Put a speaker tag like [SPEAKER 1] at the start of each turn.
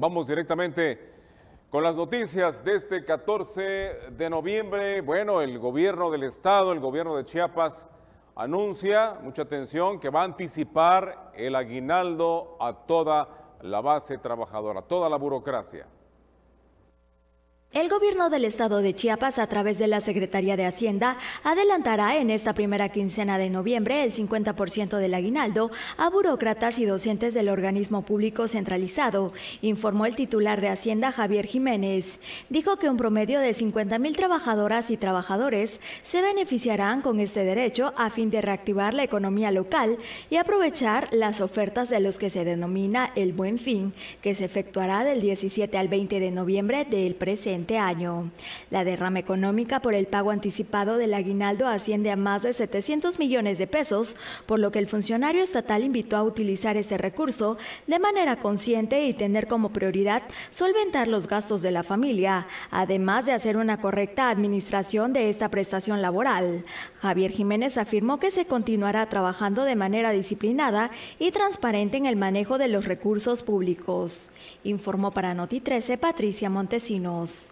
[SPEAKER 1] Vamos directamente con las noticias de este 14 de noviembre. Bueno, el gobierno del estado, el gobierno de Chiapas, anuncia, mucha atención, que va a anticipar el aguinaldo a toda la base trabajadora, a toda la burocracia.
[SPEAKER 2] El gobierno del estado de Chiapas, a través de la Secretaría de Hacienda, adelantará en esta primera quincena de noviembre el 50% del aguinaldo a burócratas y docentes del organismo público centralizado, informó el titular de Hacienda Javier Jiménez. Dijo que un promedio de 50 mil trabajadoras y trabajadores se beneficiarán con este derecho a fin de reactivar la economía local y aprovechar las ofertas de los que se denomina el Buen Fin, que se efectuará del 17 al 20 de noviembre del presente año. La derrama económica por el pago anticipado del aguinaldo asciende a más de 700 millones de pesos, por lo que el funcionario estatal invitó a utilizar este recurso de manera consciente y tener como prioridad solventar los gastos de la familia, además de hacer una correcta administración de esta prestación laboral. Javier Jiménez afirmó que se continuará trabajando de manera disciplinada y transparente en el manejo de los recursos públicos. Informó para Noti 13 Patricia Montesinos.